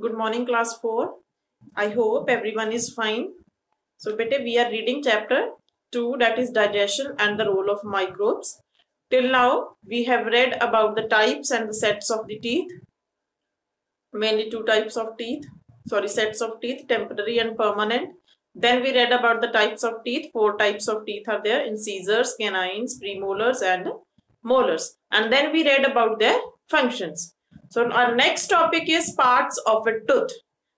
Good morning, class 4. I hope everyone is fine. So, bete, we are reading chapter 2 that is digestion and the role of microbes. Till now, we have read about the types and the sets of the teeth. Mainly two types of teeth. Sorry, sets of teeth, temporary and permanent. Then we read about the types of teeth. Four types of teeth are there incisors, canines, premolars and molars. And then we read about their functions. So our next topic is parts of a tooth.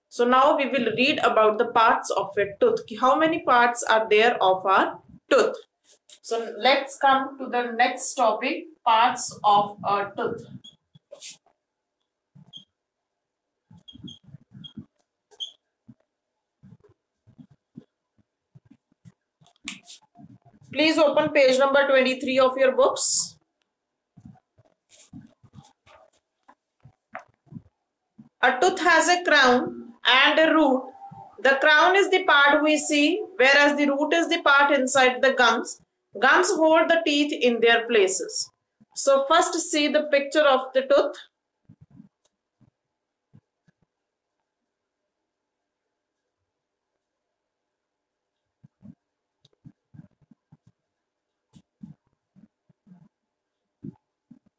So now we will read about the parts of a tooth. How many parts are there of our tooth? So let's come to the next topic, parts of a tooth. Please open page number 23 of your books. A tooth has a crown and a root. The crown is the part we see, whereas the root is the part inside the gums. Gums hold the teeth in their places. So first see the picture of the tooth.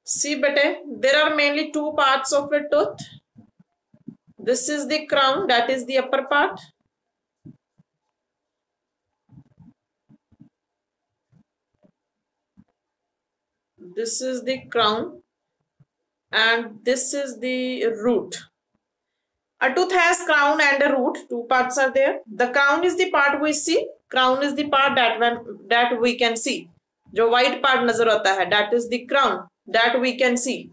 See, bete, there are mainly two parts of a tooth. This is the crown, that is the upper part. This is the crown and this is the root. A tooth has crown and a root. Two parts are there. The crown is the part we see. Crown is the part that when that we can see. जो white part नजर आता है that is the crown that we can see.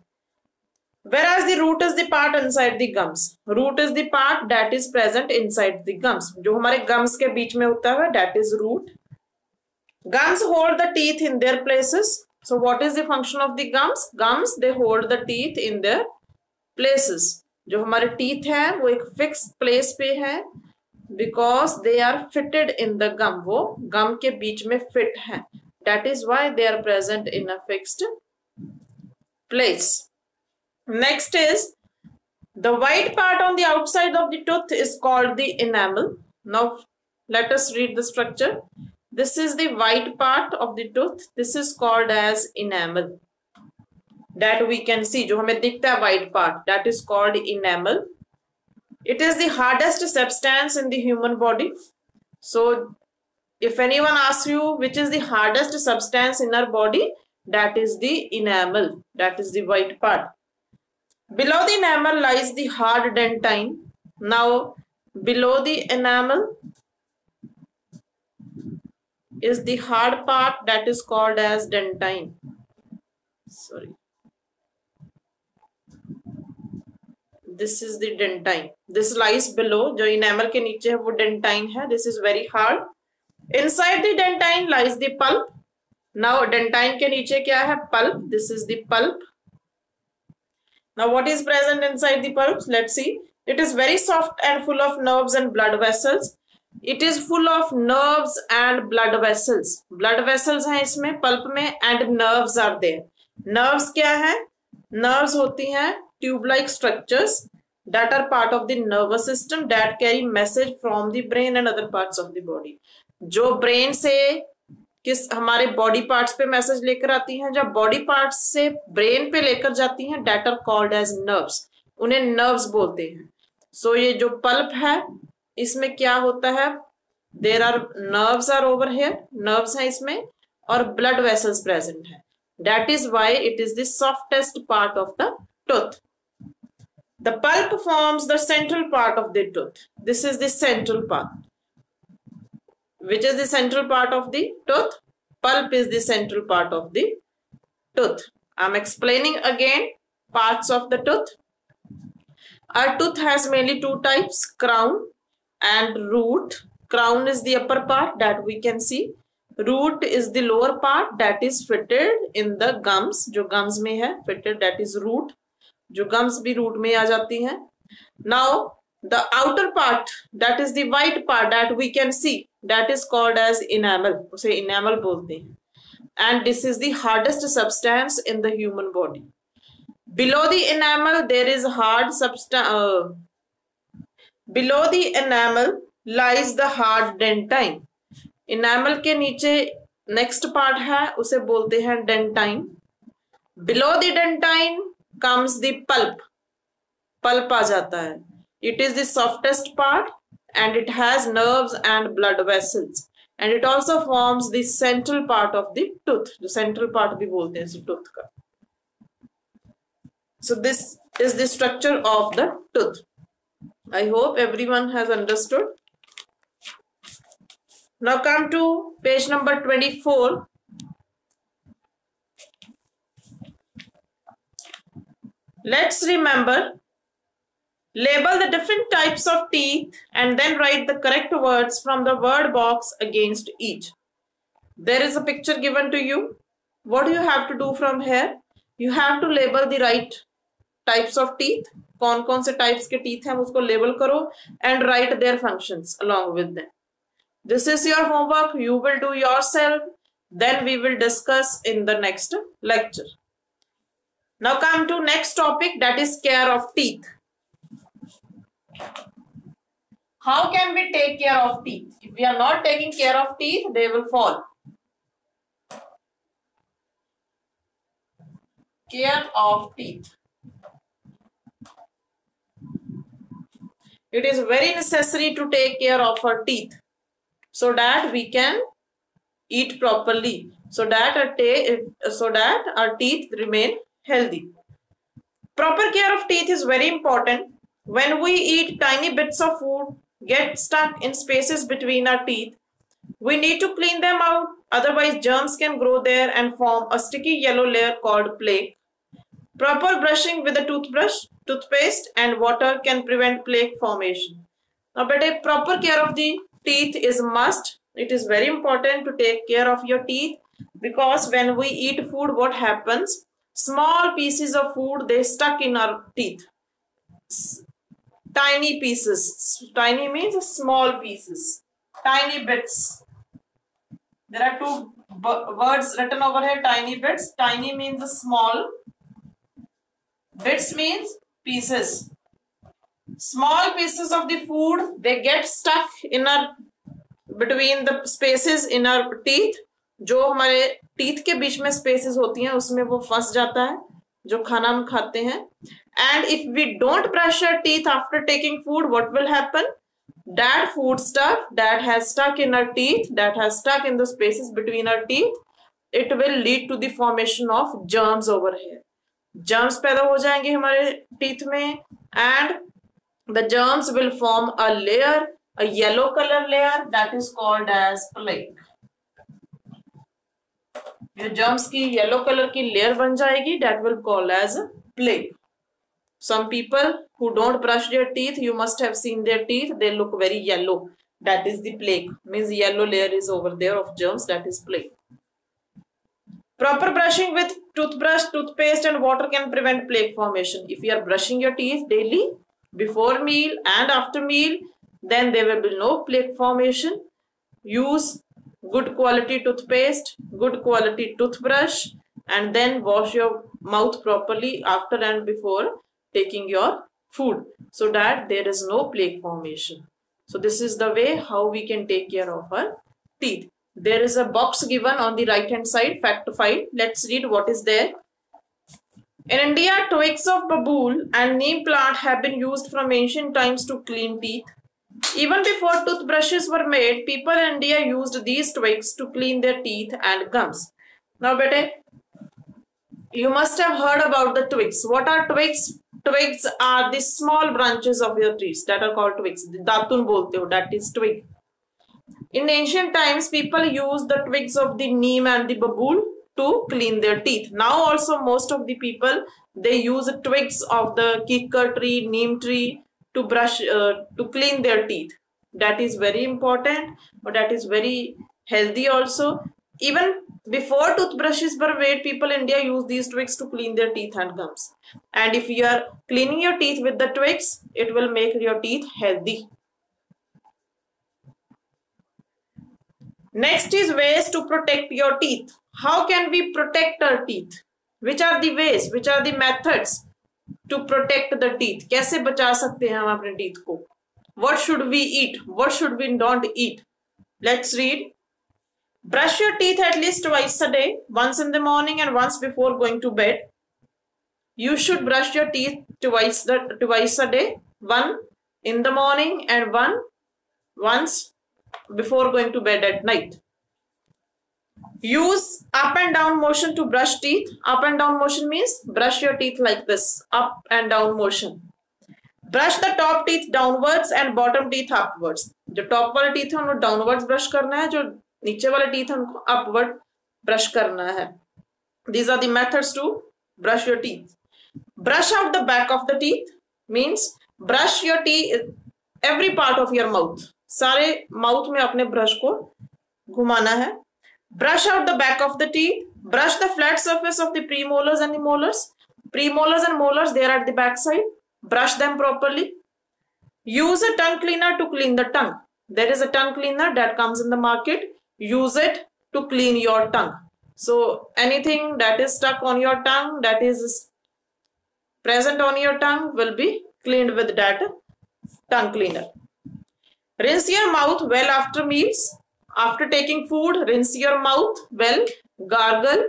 Whereas the root is the part inside the gums root is the part that is present inside the gums जो हमारे gums के बीच में होता है that is root gums hold the teeth in their places so what is the function of the gums gums they hold the teeth in their places जो हमारे teeth है वो एक fixed place पे है because they are fitted in the gum वो gum के बीच में fit है that is why they are present in a fixed place Next is the white part on the outside of the tooth is called the enamel. Now let us read the structure. This is the white part of the tooth. This is called as enamel. That we can see. जो हमें दिखता white part. That is called enamel. It is the hardest substance in the human body. So if anyone asks you which is the hardest substance in our body, that is the enamel. That is the white part. Below the enamel lies the hard dentine. Now, below the enamel is the hard part that is called as dentine. Sorry. This is the dentine. This lies below. जो enamel के नीचे है वो dentine है. This is very hard. Inside the dentine lies the pulp. Now dentine के नीचे क्या है? Pulp. This is the pulp. Now what is present inside the pulps? Let's see. It is very soft and full of nerves and blood vessels. It is full of nerves and blood vessels. Blood vessels हैं इसमें pulp में and nerves are there. Nerves क्या है? Nerves होती हैं tube-like structures that are part of the nervous system that carry message from the brain and other parts of the body. जो brain से किस हमारे बॉडी पार्ट्स पे मैसेज लेकर आती हैं जब बॉडी पार्ट्स से ब्रेन पे लेकर जाती हैं that are called as nerves उन्हें नर्व्स बोलते हैं. सो so, ये जो पल्प है इसमें क्या होता है? There are nerves are over here nerves हैं इसमें और ब्लड वेसल्स प्रेजेंट है. That is why it is the softest part of the tooth the pulp forms the central part of the tooth this is the central part which is the central part of the tooth pulp is the central part of the tooth i'm explaining again parts of the tooth our tooth has mainly two types crown and root crown is the upper part that we can see root is the lower part that is fitted in the gums जो gums में है fitted that is root जो gums भी root में आ जाती हैं now the outer part that is the white part that we can see that is called as enamel उसे enamel बोलते हैं। And this is the hardest substance in the human body below the enamel there is hard below the enamel lies the hard dentine enamel के नीचे next part है, उसे बोलते हैं dentine below the dentine comes the pulp pulp आ जाता है। It is the softest part and it has nerves and blood vessels. And it also forms the central part of the tooth. The central part we bolte is the tooth. So this is the structure of the tooth. I hope everyone has understood. Now come to page number 24. Let's remember label the different types of teeth and then write the correct words from the word box against each. There is a picture given to you. What do you have to do from here? You have to label the right types of teeth कौन कौन से types के teeth हैं उसको label करो and right their functions along with them this is your homework you will do yourself then we will discuss in the next lecture now come to next topic that is care of teeth how can we take care of teeth? If we are not taking care of teeth they will fall. Care of teeth. It is very necessary to take care of our teeth so that we can eat properly so that our, so that our teeth remain healthy. Proper care of teeth is very important when we eat tiny bits of food get stuck in spaces between our teeth we need to clean them out otherwise germs can grow there and form a sticky yellow layer called plaque proper brushing with a toothbrush toothpaste and water can prevent plaque formation. Now, but a proper care of the teeth is must. It is very important to take care of your teeth because when we eat food, what happens? Small pieces of food, they stuck in our teeth. Tiny pieces. Tiny means small pieces. Tiny bits. There are two words written over here, tiny bits. Tiny means small. Bits means pieces. Small pieces of the food, they get stuck in our between the spaces in our teeth. जो हमारे teeth के बीच में spaces होती हैं उसमें वो फंस जाता है जो खाना हम खाते हैं and if we don't brush your teeth after taking food what will happen that food stuff that has stuck in our teeth that has stuck in the spaces between our teeth it will lead to the formation of germs over here germs पैदा हो जाएंगे हमारे teeth में and the germs will form a layer a yellow colour layer that is called as plaque ये germs की yellow colour की layer बन जाएगी that will call as plaque some people who don't brush their teeth you must have seen their teeth they look very yellow that is the plaque means yellow layer is over there of germs that is plaque Proper brushing with toothbrush, toothpaste and water can prevent plaque formation. If you are brushing your teeth daily, before meal and after meal, then there will be no plaque formation. Use good quality toothpaste, good quality toothbrush and then wash your mouth properly after and before taking your food so that there is no plaque formation. So this is the way how we can take care of our teeth. There is a box given on the right hand side, fact to find. Let's read what is there. In India, twigs of babool and neem plant have been used from ancient times to clean teeth. Even before toothbrushes were made, people in India used these twigs to clean their teeth and gums. Now, bete, you must have heard about the twigs. What are twigs? Twigs are the small branches of your trees that are called twigs. Datun bolte ho, that is twig. In ancient times, people used the twigs of the neem and the babool to clean their teeth. Now also most of the people, they use twigs of the kikar tree, neem tree to brush, uh, to clean their teeth. That is very important, but that is very healthy also. Even before toothbrushes were made, people in India use these twigs to clean their teeth and gums. And if you are cleaning your teeth with the twigs, it will make your teeth healthy. Next is ways to protect your teeth. How can we protect our teeth? Which are the ways? Which are the methods to protect the teeth? कैसे बचा सकते हैं हम अपने teeth को? what should we eat what should we not eat let's read brush your teeth at least twice a day once in the morning and once before going to bed you should brush your teeth twice the twice a day one in the morning and one once before going to bed at night use up and down motion to brush teeth up and down motion means brush your teeth like this up and down motion brush the top teeth downwards and bottom teeth upwards जो top वाले teeth है उनको downwards brush करना है जो नीचे वाले teeth हमको अपवर्ड ब्रश करना है। These are the methods to brush your teeth brush out the back of the teeth means brush your teeth every part of your mouth सारे माउथ में अपने ब्रश को घुमाना है। Brush out the back of the teeth brush the flat surface of the premolars and molars premolars and molars there at the back side brush them properly use a tongue cleaner to clean the tongue there is a tongue cleaner that comes in the market Use it to clean your tongue. So anything that is stuck on your tongue, that is present on your tongue will be cleaned with that tongue cleaner. Rinse your mouth well after meals. After taking food, rinse your mouth well, gargle.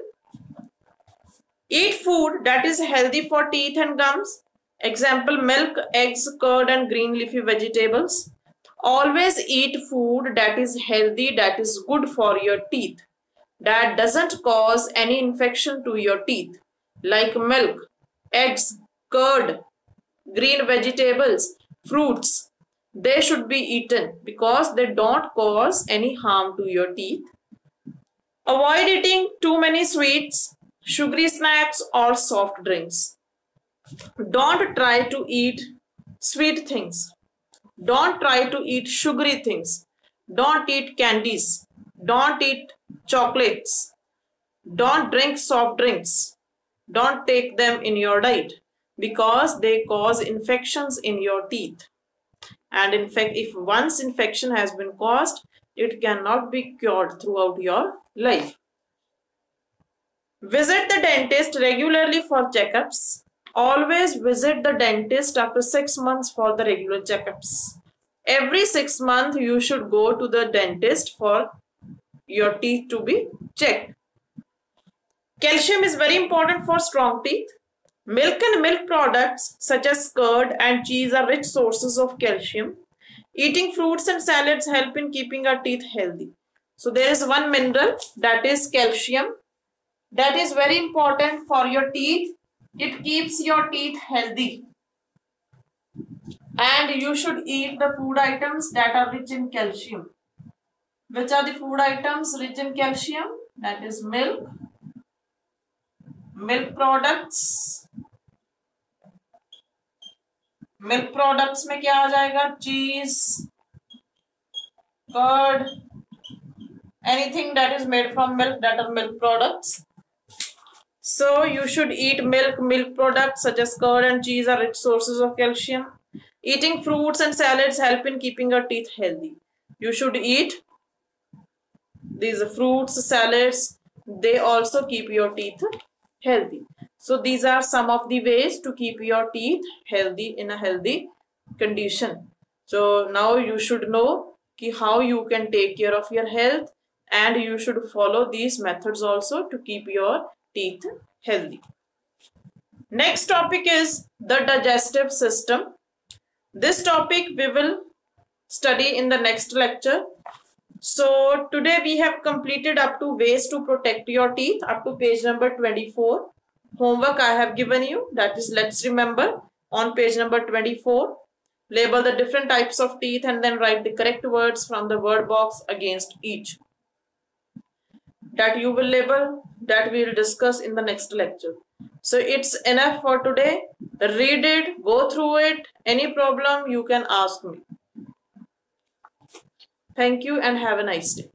Eat food that is healthy for teeth and gums. Example, milk, eggs, curd and green leafy vegetables. Always eat food that is healthy, that is good for your teeth, that doesn't cause any infection to your teeth, like milk, eggs, curd, green vegetables, fruits. They should be eaten because they don't cause any harm to your teeth. Avoid eating too many sweets, sugary snacks or soft drinks don't try to eat sweet things. Don't try to eat sugary things. Don't eat candies. Don't eat chocolates. Don't drink soft drinks. Don't take them in your diet because they cause infections in your teeth. And in fact, if once infection has been caused, it cannot be cured throughout your life. Visit the dentist regularly for checkups Always visit the dentist after six months for the regular checkups. Every six months, you should go to the dentist for your teeth to be checked. Calcium is very important for strong teeth. Milk and milk products such as curd and cheese are rich sources of calcium. Eating fruits and salads help in keeping our teeth healthy. So there is one mineral that is calcium that is very important for your teeth it keeps your teeth healthy. And you should eat the food items that are rich in calcium. Which are the food items rich in calcium? That is milk, milk products. Milk products में क्या आ जाएगा चीज curd anything that is made from milk that are milk products so you should eat milk, milk products such as curd and cheese are rich sources of calcium. Eating fruits and salads help in keeping your teeth healthy. You should eat these fruits, salads. They also keep your teeth healthy. So these are some of the ways to keep your teeth healthy in a healthy condition. So now you should know how you can take care of your health and you should follow these methods also to keep your teeth healthy. Next topic is the digestive system. This topic we will study in the next lecture. So today we have completed up to ways to protect your teeth up to page number 24. Homework I have given you that is let's remember on page number 24. Label the different types of teeth and then write the correct words from the word box against each. That you will label that we will discuss in the next lecture. So it's enough for today. Read it, go through it. Any problem you can ask me. Thank you and have a nice day.